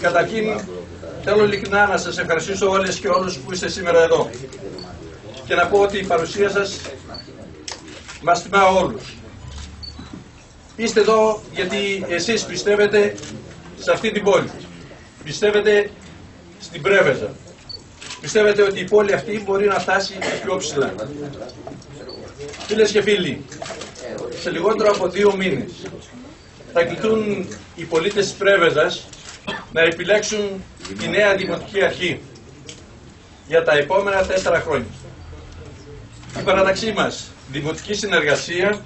Καταρχήν, θέλω ειλικρινά να σας ευχαριστήσω όλες και όλους που είστε σήμερα εδώ και να πω ότι η παρουσία σας μας τιμά όλους. Είστε εδώ γιατί εσείς πιστεύετε σε αυτή την πόλη. Πιστεύετε στην Πρέβεζα. Πιστεύετε ότι η πόλη αυτή μπορεί να φτάσει πιο ψηλά. Φίλες και φίλοι, σε λιγότερο από δύο μήνες θα κληθούν οι πολίτες της Πρέβεζας να επιλέξουν τη νέα Δημοτική Αρχή για τα επόμενα τέσσερα χρόνια. Η παραταξή μας, Δημοτική Συνεργασία,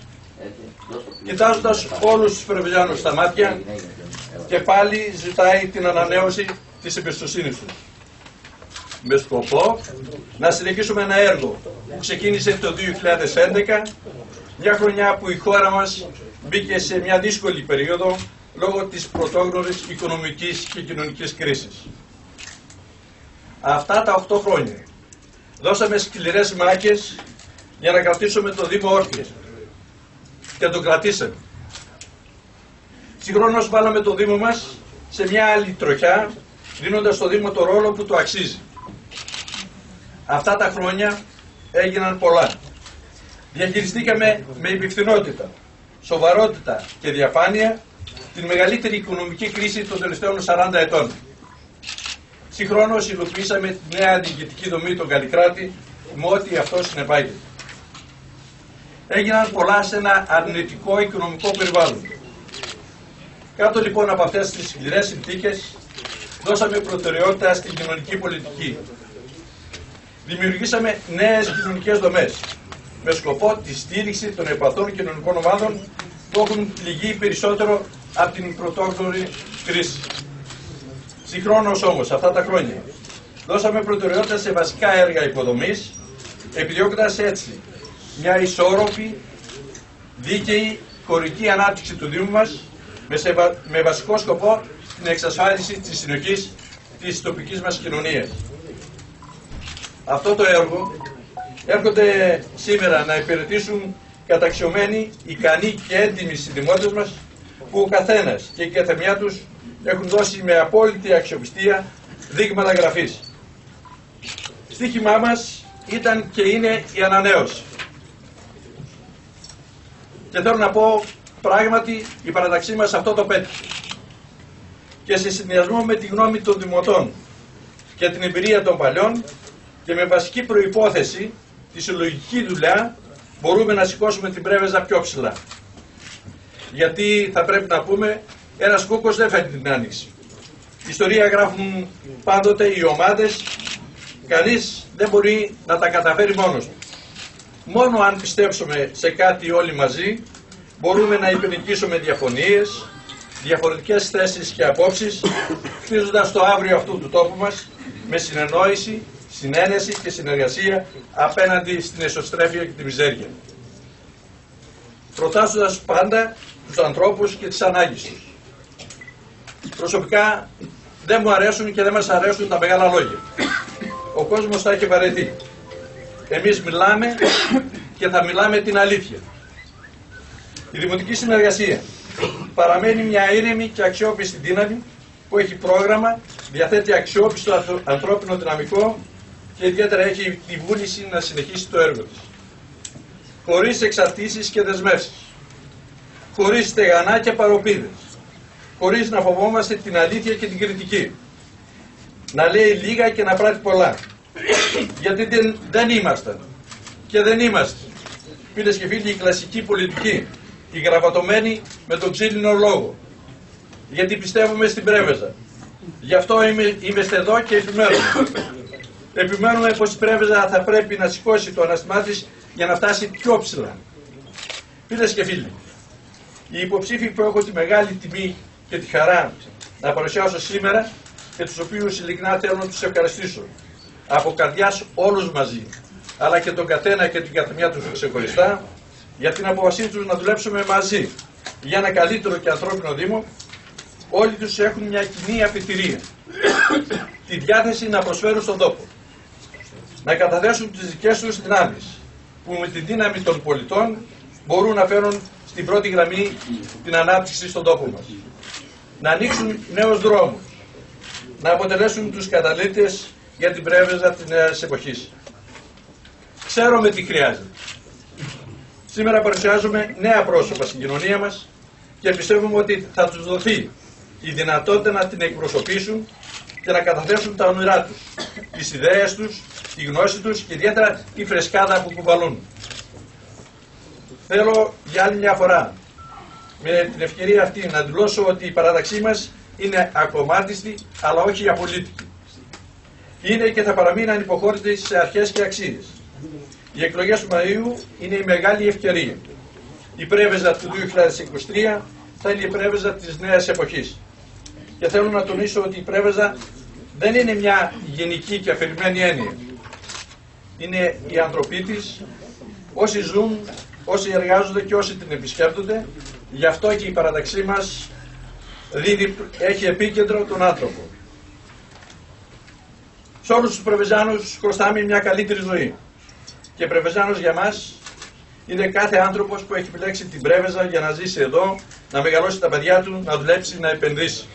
κοιτάζοντας όλους τους Πρεβιάνους στα μάτια και πάλι ζητάει την ανανέωση της εμπιστοσύνης τους. Με σκοπό να συνεχίσουμε ένα έργο που ξεκίνησε το 2011, μια χρονιά που η χώρα μας μπήκε σε μια δύσκολη περίοδο λόγω της πρωτόγνωρης οικονομικής και κοινωνικής κρίσης. Αυτά τα 8 χρόνια δώσαμε σκληρές μάχες για να κρατήσουμε το Δήμο όρθιος και το κρατήσαμε. Συγχρόνως βάλαμε το Δήμο μας σε μια άλλη τροχιά δίνοντας στο Δήμο το ρόλο που το αξίζει. Αυτά τα χρόνια έγιναν πολλά. Διαχειριστήκαμε με υπευθυνότητα, σοβαρότητα και διαφάνεια την μεγαλύτερη οικονομική κρίση των τελευταίων 40 ετών. Συγχρόνως υλοποιήσαμε τη νέα διοικητική δομή των Καλλικράτη με ό,τι αυτό συνεπάγεται. Έγιναν πολλά σε ένα αρνητικό οικονομικό περιβάλλον. Κάτω λοιπόν από αυτές τις σκληρές συνθήκες, δώσαμε προτεραιότητα στην κοινωνική πολιτική. Δημιουργήσαμε νέες κοινωνικές δομές με σκοπό τη στήριξη των επαθών κοινωνικών ομάδων που έχουν πληγεί περισσότερο από την πρωτόγνωρη κρίση. Συγχρόνως όμως, αυτά τα χρόνια, δώσαμε προτεραιότητα σε βασικά έργα υποδομής, επιδιώκοντας έτσι μια ισόρροπη, δίκαιη, χωρική ανάπτυξη του Δήμου μας με, με βασικό σκοπό την εξασφάλιση της συνοχής της τοπικής μας κοινωνίας. Αυτό το έργο έρχονται σήμερα να υπηρετήσουν καταξιωμένοι, ικανοί και έντιμοι συντημότητες μας που ο καθένας και η καθεμιά τους έχουν δώσει με απόλυτη αξιοπιστία δείγματα γραφής. Στίχημά μας ήταν και είναι η ανανέωση. Και θέλω να πω πράγματι η παραταξή μας αυτό το πέτυχε. Και σε συνδυασμό με τη γνώμη των δημοτών και την εμπειρία των παλιών και με βασική προϋπόθεση τη συλλογική δουλειά μπορούμε να σηκώσουμε την πρέβεζα πιο ψηλά γιατί θα πρέπει να πούμε ένας κούκος δεν φέρνει την άνοιξη. Η ιστορία γράφουν πάντοτε οι ομάδες, κανείς δεν μπορεί να τα καταφέρει μόνος του. Μόνο αν πιστέψουμε σε κάτι όλοι μαζί, μπορούμε να υπενικήσουμε διαφωνίες, διαφορετικές θέσεις και απόψεις, χτίζοντας το αύριο αυτού του τόπου μας με συνεννόηση, συνένεση και συνεργασία απέναντι στην εσωστρέφεια και τη μιζέρια. Προτάσσοντας πάντα τους ανθρώπους και τις ανάγκες τους. Προσωπικά δεν μου αρέσουν και δεν μας αρέσουν τα μεγάλα λόγια. Ο κόσμος θα έχει βαρεθεί. Εμείς μιλάμε και θα μιλάμε την αλήθεια. Η Δημοτική Συνεργασία παραμένει μια ήρεμη και αξιόπιστη δύναμη που έχει πρόγραμμα, διαθέτει αξιόπιστο ανθρώπινο δυναμικό και ιδιαίτερα έχει τη βούληση να συνεχίσει το έργο της. Χωρίς εξαρτήσεις και δεσμεύσεις χωρίς στεγανά και παροπίδες, χωρίς να φοβόμαστε την αλήθεια και την κριτική. Να λέει λίγα και να πράττει πολλά. Γιατί δεν, δεν ήμασταν και δεν είμαστε. Φίλες και φίλοι, η κλασική πολιτική, η γραβατωμένη με τον ξύλινο λόγο. Γιατί πιστεύουμε στην Πρέβεζα. Γι' αυτό είμαι, είμαστε εδώ και επιμένουμε. Επιμένουμε πως η Πρέβεζα θα πρέπει να σηκώσει το αναστημά της για να φτάσει πιο ψηλά. Φίλες και φίλοι, οι υποψήφοι που έχω τη μεγάλη τιμή και τη χαρά να παρουσιάσω σήμερα και τους οποίους ειλικρινά θέλω να τους ευχαριστήσω. Από καρδιάς όλους μαζί αλλά και τον καθένα και την καθεμιά τους ξεχωριστά για την αποφασή τους να δουλέψουμε μαζί για ένα καλύτερο και ανθρώπινο Δήμο όλοι τους έχουν μια κοινή αφιτηρία τη διάθεση να προσφέρουν στον τόπο να καταθέσουν τις δικές τους δυνάμεις που με τη δύναμη των πολιτών μπορούν να φέρουν στην πρώτη γραμμή την ανάπτυξη στον τόπο μας. Να ανοίξουν νέους δρόμους, να αποτελέσουν τους καταλήτες για την πρέβεζα της νέας εποχής. Ξέρουμε τι χρειάζεται. Σήμερα παρουσιάζουμε νέα πρόσωπα στην κοινωνία μας και πιστεύουμε ότι θα τους δοθεί η δυνατότητα να την εκπροσωπήσουν και να καταθέσουν τα όνειρά τους, τις ιδέες τους, τη γνώση τους και ιδιαίτερα τη φρεσκάδα που κουβαλούν. Θέλω για άλλη μια φορά με την ευκαιρία αυτή να δηλώσω ότι η παράταξή μας είναι ακομάτιστη αλλά όχι απολύτικη. Είναι και θα παραμείνει ανυποχώρητη σε αρχές και αξίες. Οι εκλογές του Μαΐου είναι η μεγάλη ευκαιρία. Η πρέβεζα του 2023 θα είναι η πρέβεζα της νέας εποχής. Και θέλω να τονίσω ότι η πρέβεζα δεν είναι μια γενική και αφηρημένη έννοια. Είναι οι άνθρωποι της, όσοι ζουν, όσοι εργάζονται και όσοι την επισκέπτονται. Γι' αυτό και η παραταξή μας δίνει, έχει επίκεντρο τον άνθρωπο. Σε όλους τους πρεβεζάνους χρωστάμε μια καλύτερη ζωή. Και πρεβεζάνος για μας είναι κάθε άνθρωπος που έχει επιλέξει την πρέβεζα για να ζήσει εδώ, να μεγαλώσει τα παιδιά του, να δουλέψει, να επενδύσει.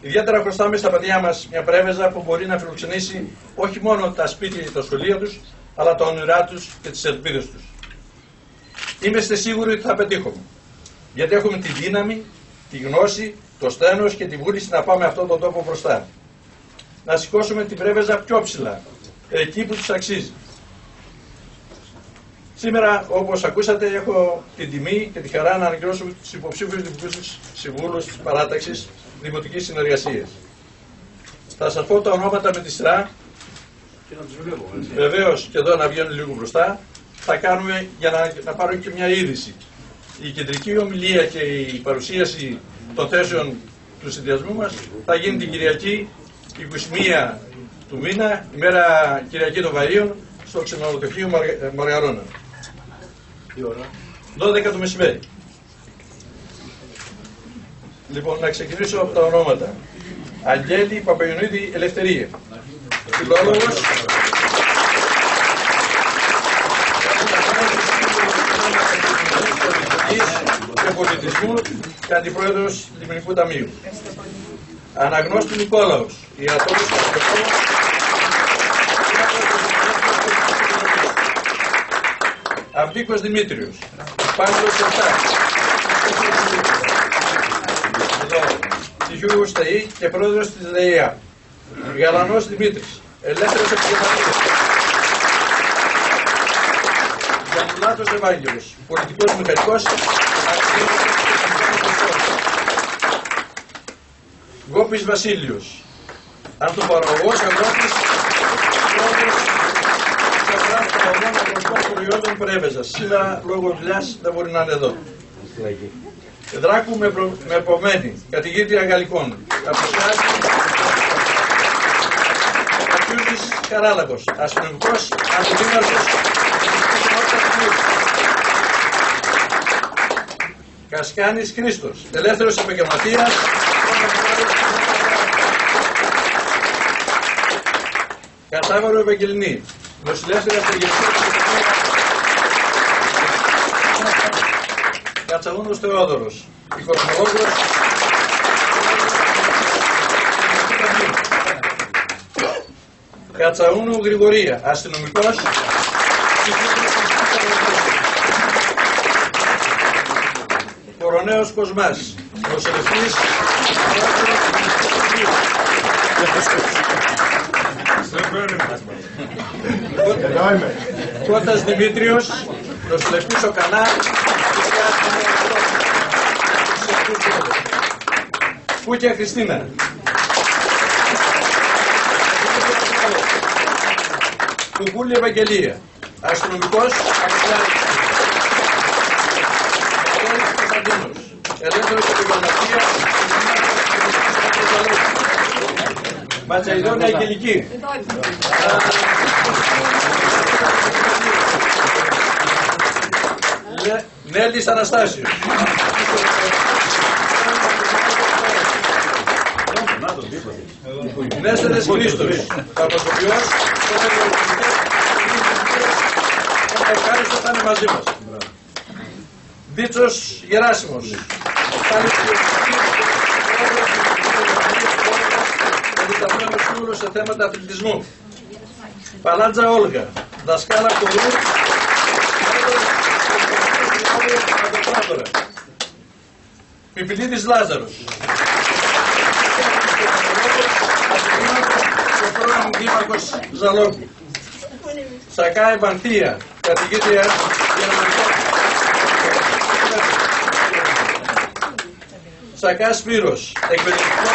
Ιδιαίτερα χρωστάμε στα παιδιά μας μια πρέβεζα που μπορεί να φιλοξενήσει όχι μόνο τα σπίτια και τα σχολεία τους, αλλά τα όνειρά τους και τις ελπίδες τους. Είμαστε σίγουροι ότι θα πετύχουμε. Γιατί έχουμε τη δύναμη, τη γνώση, το στένος και τη βούληση να πάμε αυτόν τον τόπο μπροστά. Να σηκώσουμε την πρέβεζα πιο ψηλά, εκεί που του αξίζει. Σήμερα, όπως ακούσατε, έχω την τιμή και τη χαρά να ανακοινώσω τους υποψήφιους δημοτικούς συμβούλους της παράταξης Δημοτικής Συνεργασίας. Θα σας πω τα ονόματα με τη σειρά. Βεβαίως και εδώ να βγαίνουν λίγο μπροστά. Θα κάνουμε για να, να πάρω και μια είδηση. Η κεντρική ομιλία και η παρουσίαση των θέσεων του συνδυασμού μας θα γίνει την Κυριακή 21 του μήνα, ημέρα Κυριακή των Βαΐων, στο ξενοδοχείο Μαργαρόνα. 12 το μεσημέρι. Λοιπόν, να ξεκινήσω από τα ονόματα. Αγγέλη Παπαγιονίδη Ελευθερία. Φιλόλογος. και πολιτισμού και αντιπρόεδρος Λιμενικού Ταμείου. Αναγνώστη Νικόλαος, ιατρός Αμπίκος Δημήτριος, Πάνος Σεφτάκης, Γιώργος Σταή και πρόεδρος της ΔΕΙΑ. Γαλανός Δημήτρης, ελεύθερος επαγγελματίας. Γιαννουλάτος Ευάγγελος, πολιτικός μηχανικός, Γκόπης Βασίλειος, ανθοπαραγωγός, αγρότης, πρόεδρος των προϊόντων Πρέβεζα. Σήμερα λόγω δουλειά δεν μπορεί να είναι εδώ. Δράκου με, προ... με επομένη, καθηγήτρια Γαλλικών. Αρχιούδης Καράλαμπος, αστυνομικός, αντιδήμαρχος, Κασκάνης Χρήστος, ελεύθερος επαγγελματίας, Κατάβαρο Ευαγγελινή, νοσηλεύτρια επαγγελματίας Κατσαγούνος Θεόδωρος, οικονομολόγος, Κατσαούνου Γρηγορία, αστυνομικός, Κοροναίος Κοσμάς, νοσηλευτής, Κώτας Δημήτριος, νοσηλευτής ο Κανά, Κούκια Χριστίνα. Κουκούλη Ευαγγελία. Αστυνομικός Αποστάρης. Κωνσταντίνος. Ελεύθερος επαγγελματία. Ματσαϊδόνια Αγγελική. Νέλης Αναστάσιος. Νέστερες Χρήστος. Παπαδοποιός. Ευχάριστο θα είναι μαζί μας. Δίτσος Γεράσιμος. προϊσταμένο σύμβουλο σε θέματα αθλητισμού. Παλάτζα Όλγα, δασκάλα χορού, Πρωτοπράτορα. Πιπιλίδης Λάζαρος. Και πρώην Δήμαρχος Ζαλόγκου. Σακάη Πανθία, καθηγήτρια γερμανικών. Σακά Σπύρος, εκπαιδευτικός.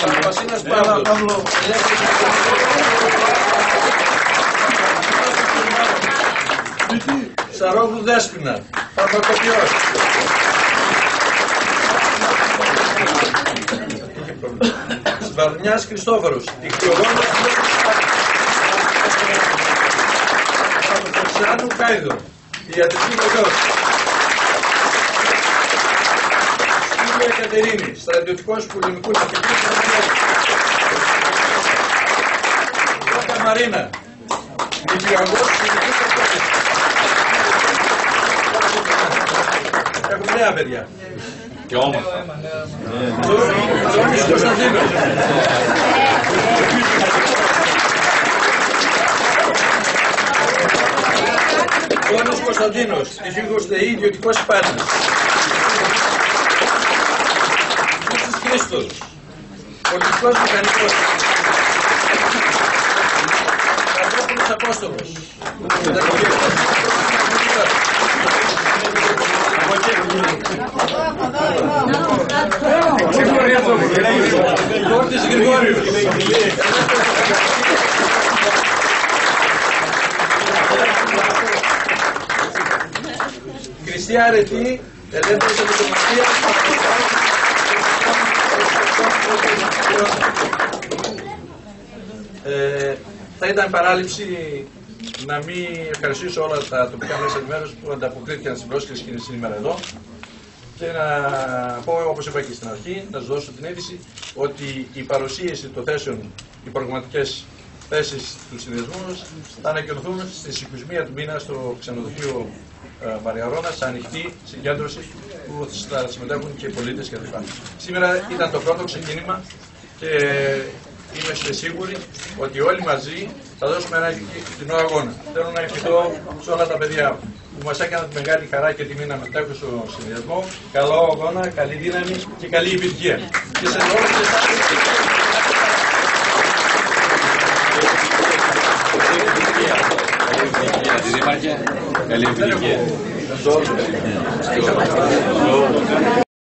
Παραβασίνας Παύλος. Σαρόγλου Δέσποινα, φαρμακοποιός. Σβαρνιάς Χριστόφορος, ικτιογόνος Ξάνου Κάιδο, ιατρική βεβαίως. Στήλια Κατερίνη, στρατιωτικός πολεμικού ναυτικού Κότα Μαρίνα, νηπιαγός φυσικού κατάσταση. Έχουμε νέα παιδιά. Και όμορφα. Τζόνις Κωνσταντίνος. Τζόνις Κωνσταντίνος, υφήγος ΔΕΗ, ιδιωτικός υπάλληλος. Χρήστος Χρήστος, πολιτικός μηχανικός. Κατρόπουλος Απόστολος. Κόρτης Γρηγόριος. Χριστία Αρετή, ελεύθερος επικοινωνία. Ε, θα ήταν παράληψη να μην ευχαριστήσω όλα τα τοπικά μέσα ενημέρωσης που ανταποκρίθηκαν στην πρόσκληση και είναι σήμερα εδώ και να πω, όπως είπα και στην αρχή, να σας δώσω την αίτηση ότι η παρουσίαση των θέσεων, οι προγραμματικέ θέσεις του συνδυασμού μας θα ανακοινωθούν στι 21 του μήνα στο ξενοδοχείο ε, Μαριαρόνα, σε ανοιχτή συγκέντρωση που θα συμμετέχουν και οι πολίτες κλπ. Σήμερα ήταν το πρώτο ξεκίνημα και είμαι σίγουροι ότι όλοι μαζί θα δώσουμε ένα κοινό αγώνα. Θέλω να ευχηθώ σε όλα τα παιδιά που μας έκαναν τη μεγάλη χαρά και τιμή να μετέχουν στο συνδυασμό. Καλό αγώνα, καλή δύναμη και καλή επιτυχία. Και σε όλους εσάς Δήμαρχε, καλή επιτυχία.